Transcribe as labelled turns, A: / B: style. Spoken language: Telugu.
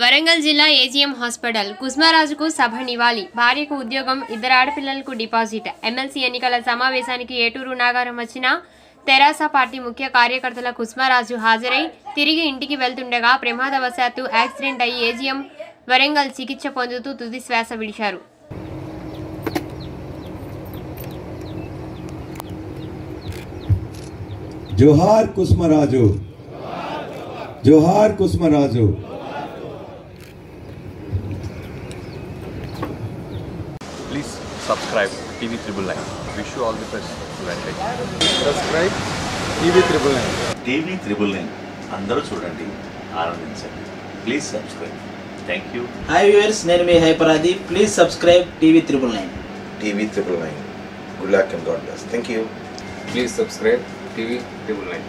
A: వరంగల్ జిల్లా ఏజీఎం హాస్పిటల్ కుస్మారాజుకు సభ నివాళి. భార్యకు ఉద్యోగం ఇద్దరు ఆడపిల్లలకు డిపాజిట్. ఎమ్మెల్సీ ఎన్నికల సమావేశానికి ఏటూరు నాగారం వచ్చిన తెరాస పార్టీ ముఖ్య కార్యకర్తల కుస్మారాజు హాజరై తిరిగి ఇంటికి వెళ్తుండగా ప్రమాదవశాత్తు యాక్సిడెంట్ అయి ఏజీఎం వరంగల్ చికిత్స పొందుతూ తుది శ్వాస విడిచారు.
B: జోహార్ కుస్మరాజు. జోహార్ Kusmaraju.
C: Please subscribe TV Triple Nine. Wish you all the best. Venkat.
D: Subscribe TV triple nine
E: TV triple nine అందరూ చూడండి ఆనందించండి please subscribe thank you
F: hi viewers నేను మీ Hyper Aadi please subscribe TV triple nine
G: TV triple nine. Good luck and God bless. Thank you.
D: Please subscribe TV triple nine